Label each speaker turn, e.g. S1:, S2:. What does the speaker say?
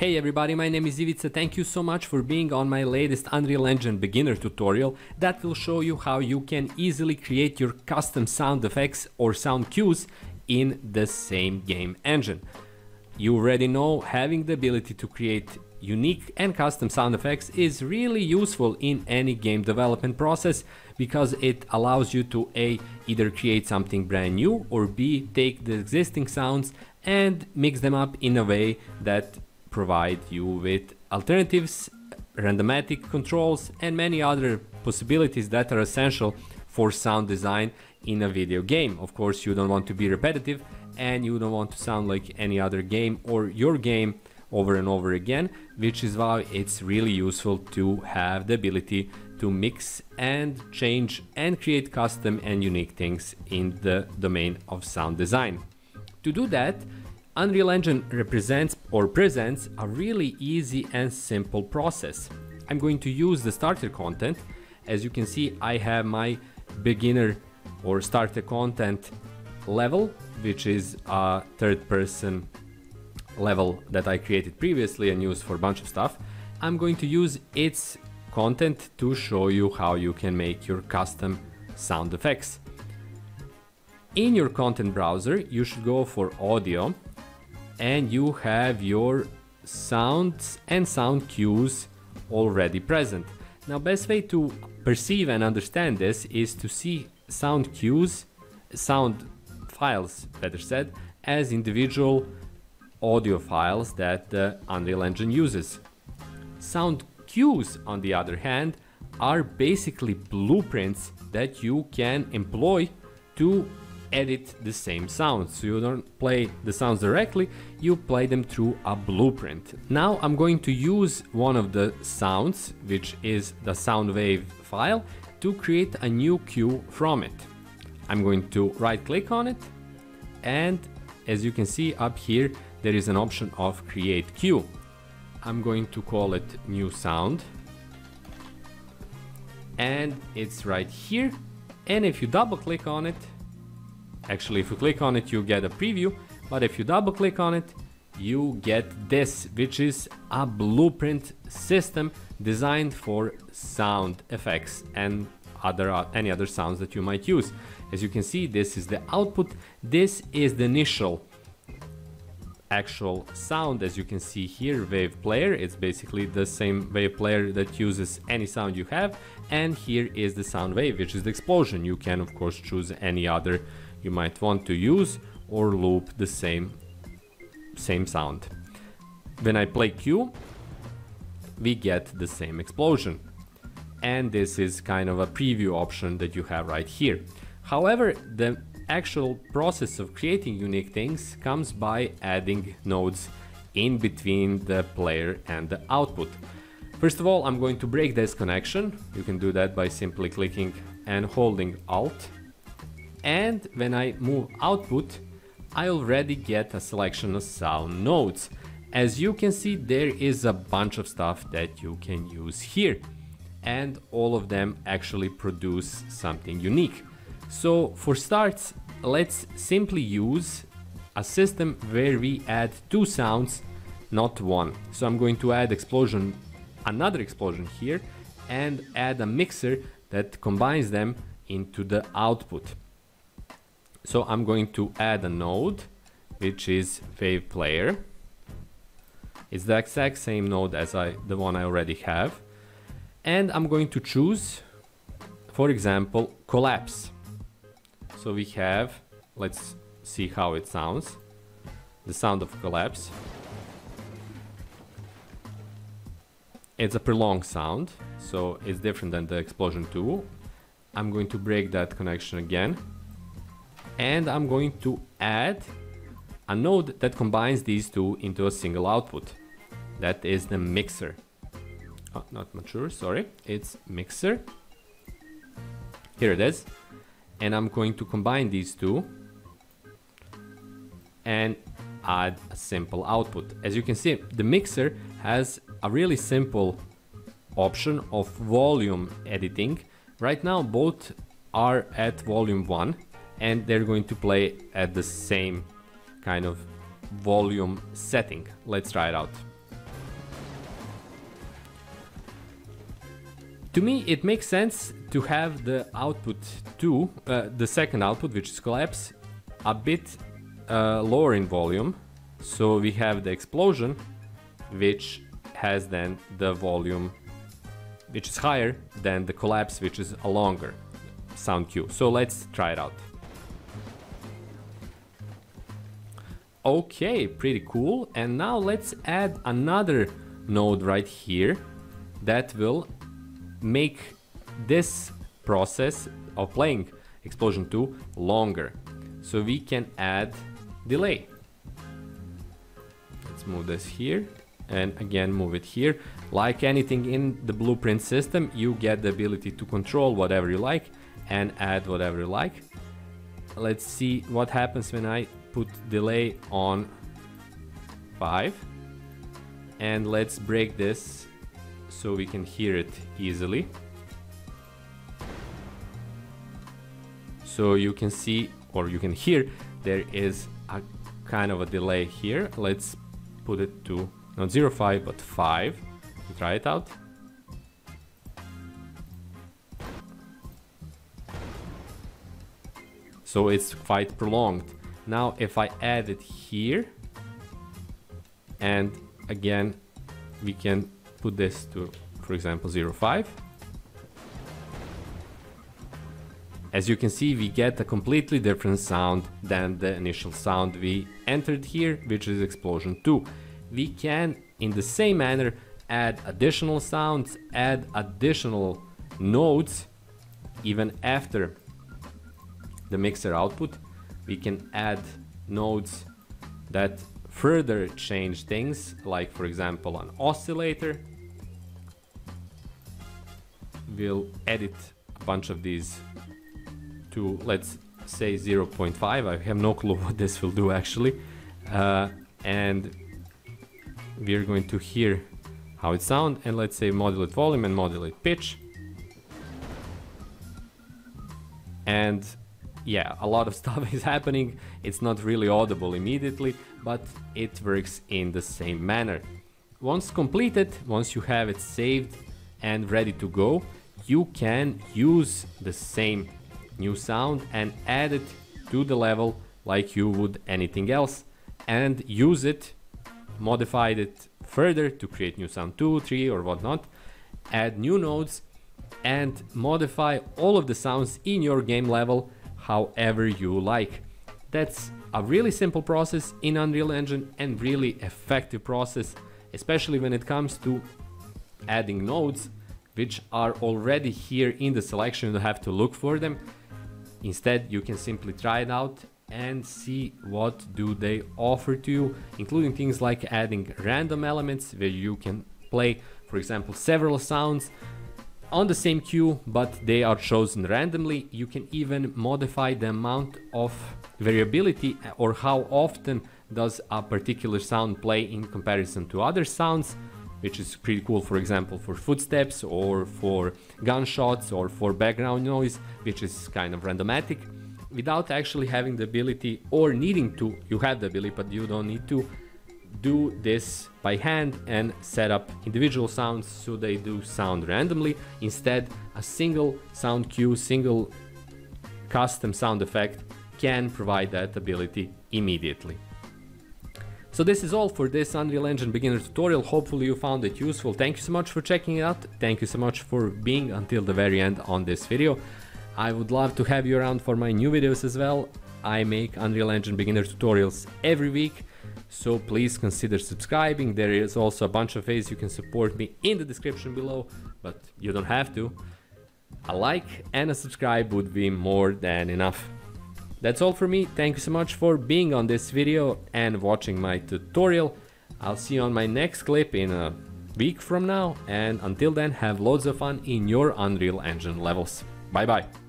S1: Hey everybody, my name is Ivica. Thank you so much for being on my latest Unreal Engine beginner tutorial that will show you how you can easily create your custom sound effects or sound cues in the same game engine. You already know having the ability to create unique and custom sound effects is really useful in any game development process because it allows you to A, either create something brand new or B, take the existing sounds and mix them up in a way that provide you with alternatives, randomatic controls, and many other possibilities that are essential for sound design in a video game. Of course, you don't want to be repetitive and you don't want to sound like any other game or your game over and over again, which is why it's really useful to have the ability to mix and change and create custom and unique things in the domain of sound design. To do that, Unreal Engine represents or presents a really easy and simple process. I'm going to use the starter content. As you can see, I have my beginner or starter content level, which is a third person level that I created previously and used for a bunch of stuff. I'm going to use its content to show you how you can make your custom sound effects. In your content browser, you should go for audio and you have your sounds and sound cues already present. Now best way to perceive and understand this is to see sound cues, sound files better said, as individual audio files that the Unreal Engine uses. Sound cues on the other hand are basically blueprints that you can employ to edit the same sounds. So you don't play the sounds directly, you play them through a blueprint. Now I'm going to use one of the sounds, which is the sound wave file, to create a new cue from it. I'm going to right click on it and as you can see up here there is an option of create cue. I'm going to call it new sound and it's right here and if you double click on it Actually, if you click on it, you get a preview, but if you double click on it, you get this, which is a blueprint system designed for sound effects and other uh, any other sounds that you might use. As you can see, this is the output. This is the initial actual sound as you can see here wave player it's basically the same wave player that uses any sound you have and here is the sound wave which is the explosion you can of course choose any other you might want to use or loop the same, same sound. When I play cue, we get the same explosion. And this is kind of a preview option that you have right here. However, the actual process of creating unique things comes by adding nodes in between the player and the output. First of all, I'm going to break this connection. You can do that by simply clicking and holding Alt and when I move output, I already get a selection of sound nodes. As you can see, there is a bunch of stuff that you can use here and all of them actually produce something unique. So for starts, let's simply use a system where we add two sounds, not one. So I'm going to add explosion, another explosion here and add a mixer that combines them into the output. So I'm going to add a node, which is wave player. It's the exact same node as I, the one I already have. And I'm going to choose, for example, collapse. So we have, let's see how it sounds. The sound of collapse. It's a prolonged sound, so it's different than the explosion 2. I'm going to break that connection again and I'm going to add a node that combines these two into a single output. That is the mixer. Oh, not mature, sorry. It's mixer. Here it is. And I'm going to combine these two and add a simple output. As you can see, the mixer has a really simple option of volume editing. Right now, both are at volume 1 and they're going to play at the same kind of volume setting. Let's try it out. To me, it makes sense to have the output 2, uh, the second output, which is collapse, a bit uh, lower in volume. So we have the explosion, which has then the volume, which is higher than the collapse, which is a longer sound cue. So let's try it out. Okay, pretty cool. And now let's add another node right here that will make this process of playing Explosion 2 longer. So we can add delay. Let's move this here and again move it here. Like anything in the blueprint system, you get the ability to control whatever you like and add whatever you like. Let's see what happens when I put delay on 5 and let's break this so we can hear it easily. So you can see or you can hear there is a kind of a delay here. Let's put it to not 0.5 but 5 to try it out. So it's quite prolonged. Now if I add it here and again we can put this to for example 0.5 As you can see, we get a completely different sound than the initial sound we entered here, which is explosion 2. We can, in the same manner, add additional sounds, add additional notes, even after the mixer output. We can add nodes that further change things, like for example an oscillator. We'll edit a bunch of these to let's say 0.5 I have no clue what this will do actually. Uh, and we're going to hear how it sounds and let's say modulate volume and modulate pitch. And yeah a lot of stuff is happening. It's not really audible immediately but it works in the same manner. Once completed once you have it saved and ready to go you can use the same new sound and add it to the level like you would anything else and use it, modify it further to create new sound 2, 3 or whatnot, add new nodes and modify all of the sounds in your game level however you like. That's a really simple process in Unreal Engine and really effective process, especially when it comes to adding nodes which are already here in the selection, you don't have to look for them Instead, you can simply try it out and see what do they offer to you, including things like adding random elements where you can play, for example, several sounds on the same cue, but they are chosen randomly. You can even modify the amount of variability uh, or how often does a particular sound play in comparison to other sounds which is pretty cool for example for footsteps or for gunshots or for background noise which is kind of randomatic without actually having the ability or needing to you have the ability but you don't need to do this by hand and set up individual sounds so they do sound randomly instead a single sound cue single custom sound effect can provide that ability immediately so this is all for this Unreal Engine beginner tutorial. Hopefully you found it useful. Thank you so much for checking it out. Thank you so much for being until the very end on this video. I would love to have you around for my new videos as well. I make Unreal Engine beginner tutorials every week. So please consider subscribing. There is also a bunch of ways you can support me in the description below, but you don't have to. A like and a subscribe would be more than enough. That's all for me. Thank you so much for being on this video and watching my tutorial. I'll see you on my next clip in a week from now and until then have loads of fun in your Unreal Engine levels. Bye bye.